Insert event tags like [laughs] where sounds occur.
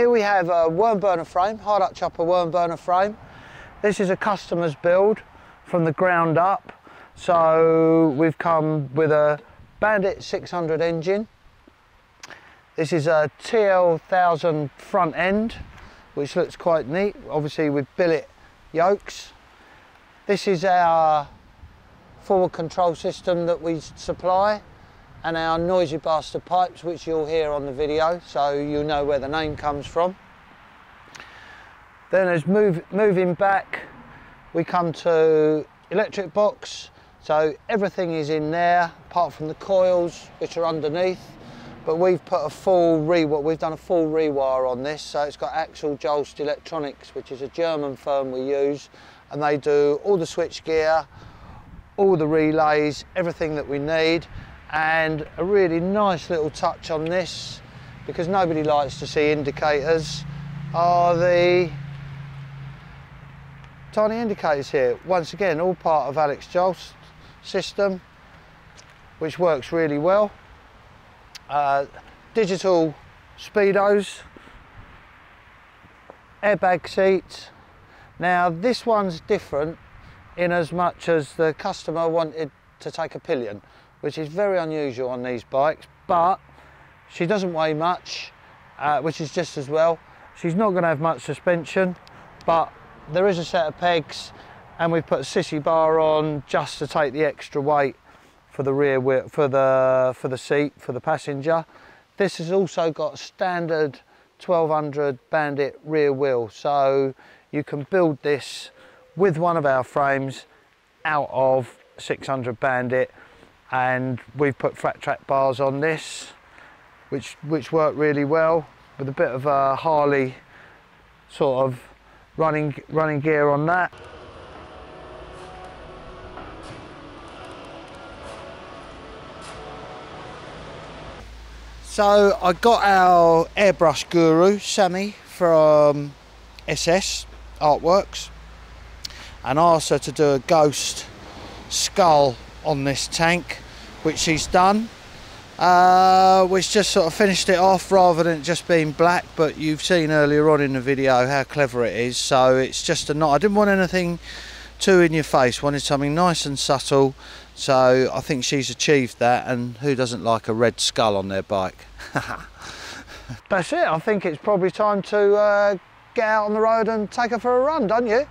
here we have a Wormburner frame, hard up chopper Wormburner frame. This is a customer's build from the ground up. So we've come with a Bandit 600 engine. This is a TL1000 front end, which looks quite neat, obviously with billet yokes. This is our forward control system that we supply and our noisy bastard pipes which you'll hear on the video so you know where the name comes from. Then as move, moving back we come to electric box. So everything is in there apart from the coils which are underneath. But we've put a full re we've done a full rewire on this. So it's got Axel Joost Electronics which is a German firm we use. And they do all the switch gear all the relays everything that we need and a really nice little touch on this because nobody likes to see indicators are the tiny indicators here. Once again all part of Alex Joost system which works really well. Uh, digital speedos airbag seats. Now this one's different in as much as the customer wanted to take a pillion which is very unusual on these bikes, but she doesn't weigh much, uh, which is just as well. She's not going to have much suspension, but there is a set of pegs and we've put a sissy bar on just to take the extra weight for the rear wheel, for the for the seat for the passenger. This has also got standard 1200 Bandit rear wheel, so you can build this with one of our frames out of 600 Bandit and we've put flat track bars on this which which work really well with a bit of a Harley sort of running running gear on that. So I got our airbrush guru, Sammy, from SS Artworks and asked her to do a ghost skull on this tank, which she's done. Uh, which just sort of finished it off rather than just being black, but you've seen earlier on in the video how clever it is. So it's just a knot. I didn't want anything too in your face, wanted something nice and subtle. So I think she's achieved that, and who doesn't like a red skull on their bike? [laughs] That's it. I think it's probably time to uh, get out on the road and take her for a run, don't you?